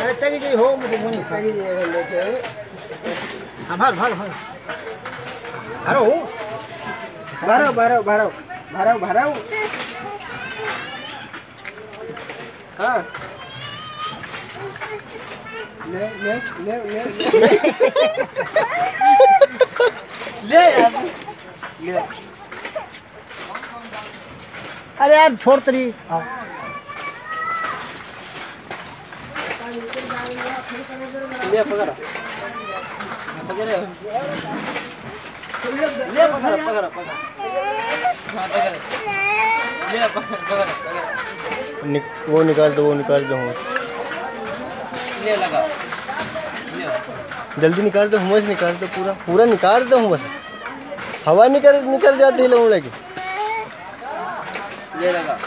गई टगी जी हो मुझे जी लेके हाँ भर भर भर भरो भरो भरो भरो भरो भरो हाँ ले ले ले ले ले ले अरे यार छोड़ तरी हाँ ले पकड़ पकड़ ले पकड़ पकड़ पकड़ पकड़ वो निकाल दो, वो निकाल दो ले लगा जल्दी निकाल दो हुमस निकाल दो पूरा। पूरा निकाल दो हुमस हवा निकल निकल जाती है लोगों लगा